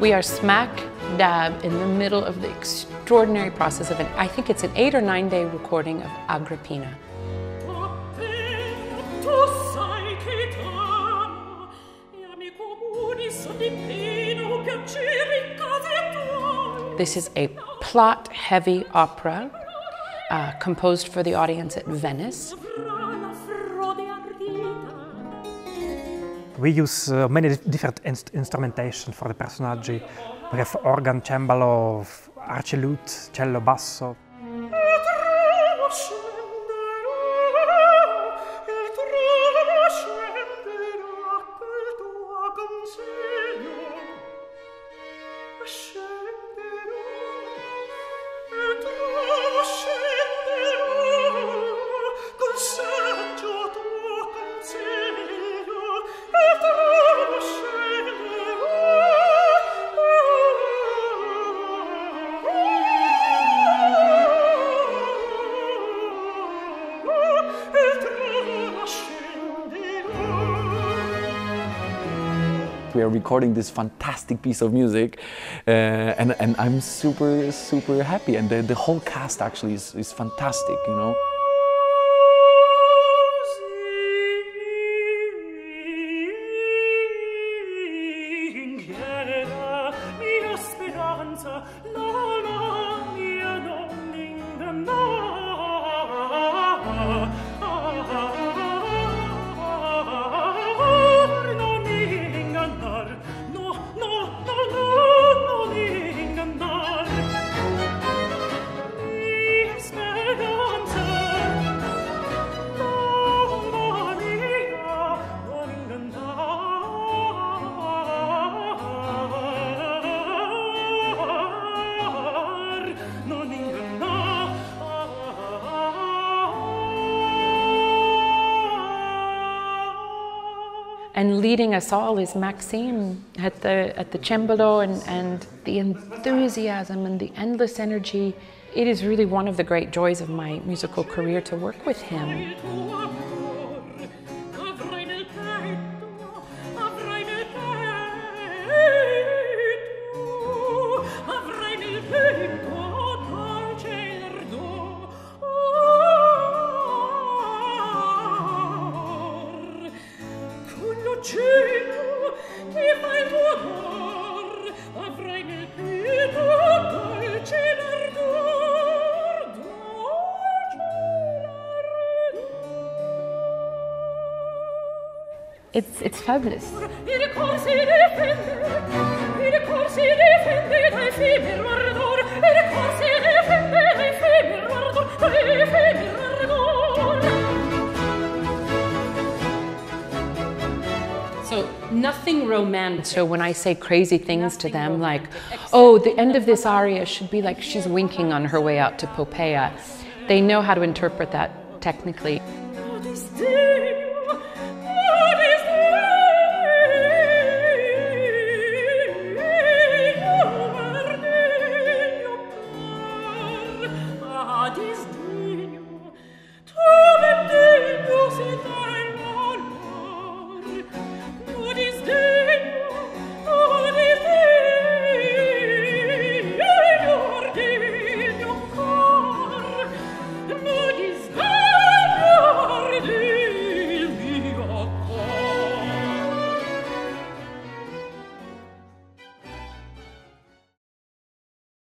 We are smack dab in the middle of the extraordinary process of an, I think it's an eight or nine day recording of Agrippina. This is a plot heavy opera uh, composed for the audience at Venice. We use uh, many different inst instrumentation for the personaggi. We have organ, cembalo, archilute, cello, basso. We are recording this fantastic piece of music, uh, and, and I'm super, super happy. And the, the whole cast actually is, is fantastic, you know. And leading us all is Maxim at the, at the cembalo and, and the enthusiasm and the endless energy. It is really one of the great joys of my musical career to work with him. It's it's fabulous. So nothing romantic. So when I say crazy things to them, like, oh, the end of this aria should be like she's winking on her way out to Poppea, they know how to interpret that technically.